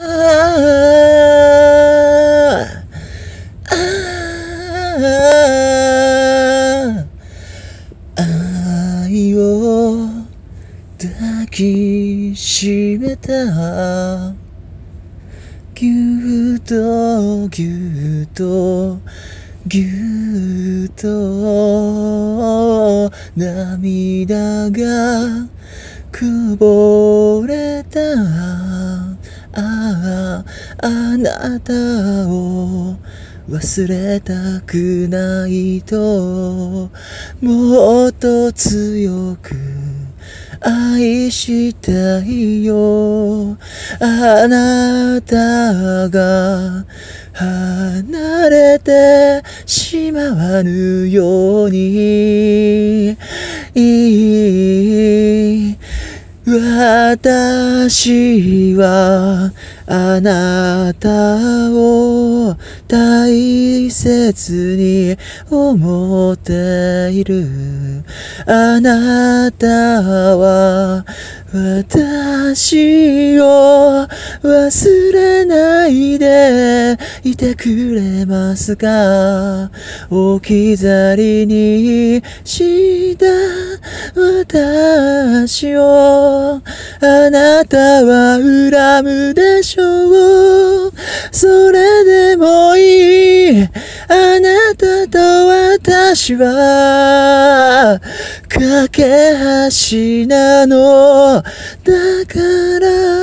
ああ愛を抱きしめた。ぎゅっとぎゅっとぎゅっと涙がくぼれた。あああなたを忘れたくないともっと強く愛したいよ。あなたが離れてしまわぬように。私はあなたを大切に思っている。あなたは私を忘れないで。いてくれますか？置き去りにした私を。あなたは恨むでしょう。それでもいい。あなたと私は。架け橋なの。だから